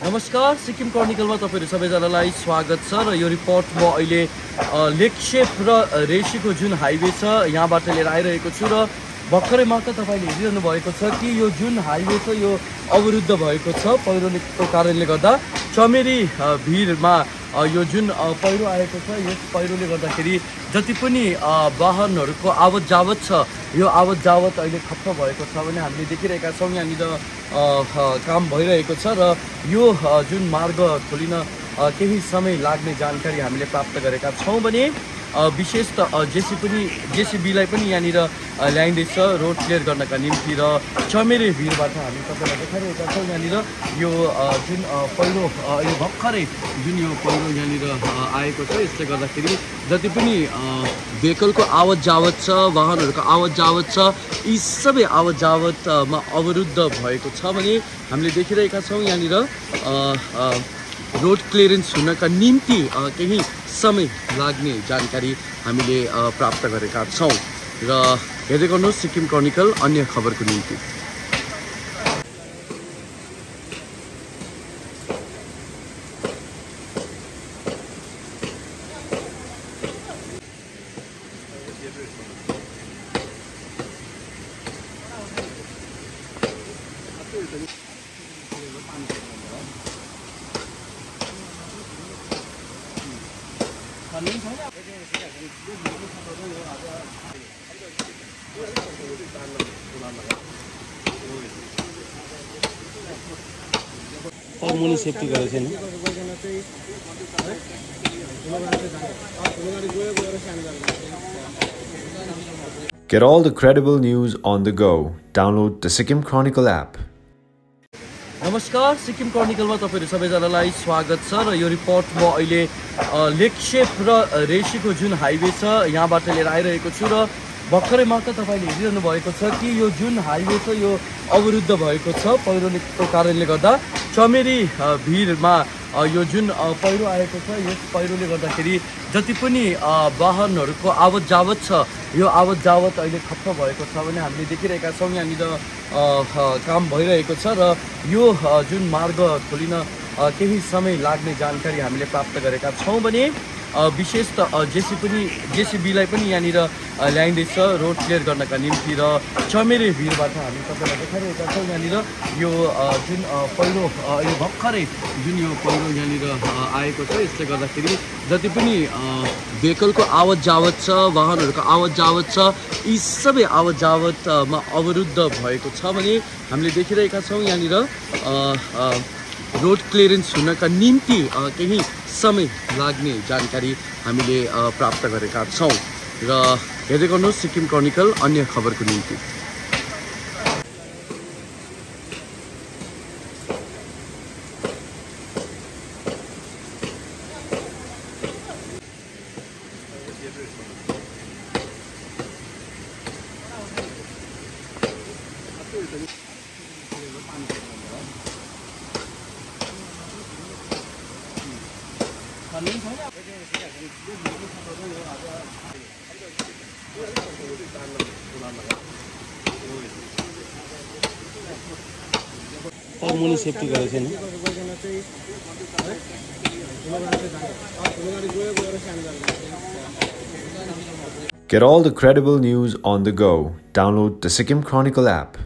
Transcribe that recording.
नमस्कार सिक्किम कर्निकलमा तपाईँहरू सबैजनालाई स्वागत छ र यो रिपोर्ट म अहिले लेकसेप र रेसीको जुन हाइवे छ यहाँबाट लिएर आइरहेको छु र भर्खरै मात्र तपाईँले हेरिरहनु भएको छ कि यो जुन हाइवे छ यो अवरुद्ध भएको छ। पहिरोको कारणले गर्दा चमेरी भिरमा यो जुन पहिरो आएको छ यस पहिरोले गर्दाखेरि जति पनि वाहनहरूको आवत जावत छ यो आवत जावत अहिले खप्प भएको छ भने हामीले देखिरहेका छौँ। यहाँनिर काम भइरहेको छ र यो जुन मार्ग खोलिन केही समय लाग्ने जानकारी हामीले प्राप्त गरेका छौँ भने विशेष त जेसी पनि जेसिबीलाई पनि यहाँनिर ल्याइँदैछ रोड क्लियर गर्नका निम्ति र चमेरे भिरबाट हामी तपाईँलाई देखाइरहेका छौँ। यहाँनिर यो जुन अ, अहिले भर्खरै जुन यो पहिरो यहाँनिर आएको छ यसले गर्दाखेरि जति पनि भेहिकलको आवत जावत छ वाहनहरूको आवत जावत छ यी सबै आवत जावतमा अवरुद्ध भएको छ भने हामीले देखिरहेका छौँ यहाँनिर रोड क्लियरेन्स हुनका निम्ति केही समय लाग्ने जानकारी हामीले प्राप्त गरेका छौँ। र हेर्दै गर्नुहोस् सिक्किम क्रोनिकल अन्य खबरको निम्ति। मुनि सेफ्टी गरेको छैन Get all the credible news on the go. Download the Sikkim Chronicle app. नमस्कार सिक्किम कर्निकलमा तपाईँहरू सबैजनालाई स्वागत छ र यो रिपोर्ट म अहिले लेकसेप र रेसीको जुन हाइवे छ यहाँबाट लिएर आइरहेको छु र भर्खरै मात्र तपाईँले हेरिरहनु भएको छ कि यो जुन हाइवे छ यो अवरुद्ध भएको छ। पहिरोको कारणले गर्दा चमेरी भिरमा यो जुन पहिरो आएको छ यस पहिरोले गर्दाखेरि जति पनि वाहनहरूको आवत जावत छ यो आवत जावत अहिले खप्प भएको छ भने हामीले देखिरहेका छौँ। यहाँनिर काम भइरहेको छ र यो जुन मार्ग खोलिन केही समय लाग्ने जानकारी हामीले प्राप्त गरेका छौँ भने विशेष त जेसी पनि जेसिबीलाई पनि यहाँनिर ल्याइँदैछ रोड क्लियर गर्नका निम्ति र चमेरे भिरबाट हामी तपाईँलाई देखाइरहेका छौँ। यहाँनिर यो जुन अ, अहिले भर्खरै जुन यो पहिरो यहाँनिर आएको छ यसले गर्दाखेरि जति पनि भेहिकलको आवत जावत छ वाहनहरूको आवत जावत छ यी सबै आवत जावतमा अवरुद्ध भएको छ भने हामीले देखिरहेका छौँ यहाँनिर रोड क्लियरेन्स हुनका निम्ति केही समय लाग्ने जानकारी हामीले प्राप्त गरेका छौँ। र हेर्दै गर्नुहोस् सिक्किम क्रोनिकल अन्य खबरको निम्ति। मुनि सेफ्टी गरेको छैन Get all the credible news on the go. Download the Sikkim Chronicle app.